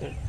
Yeah.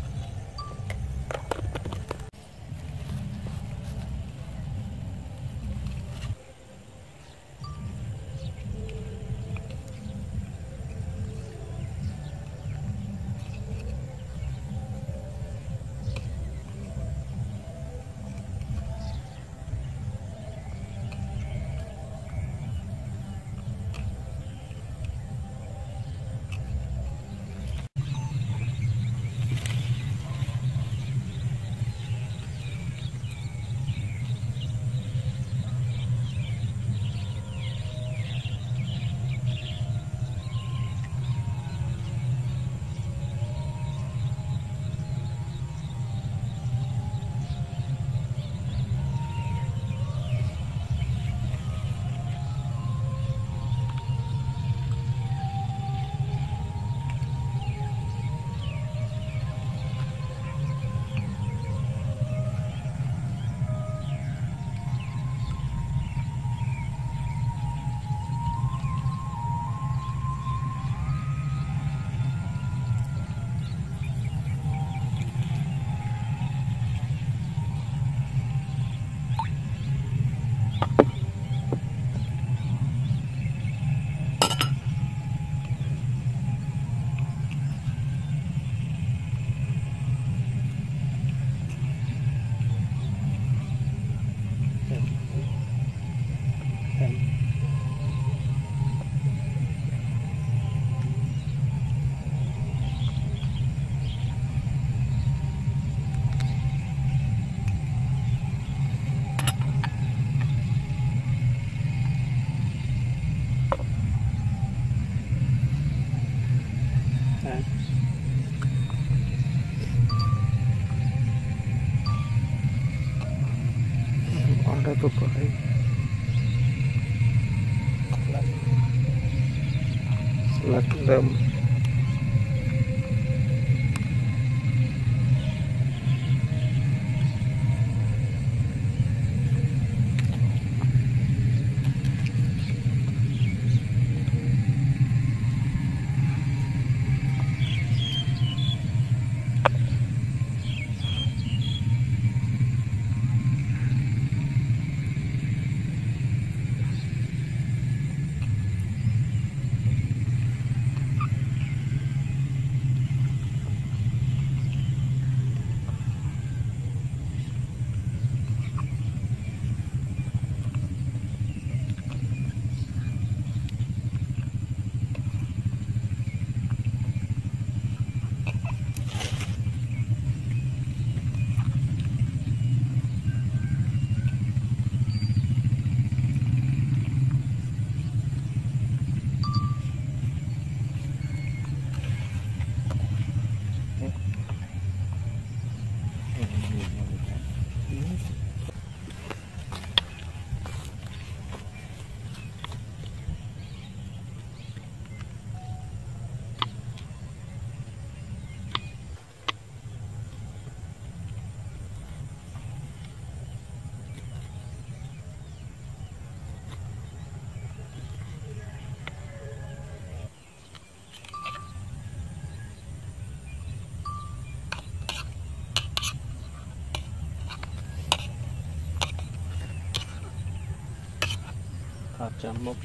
Beberapa selat. Dalam 怎么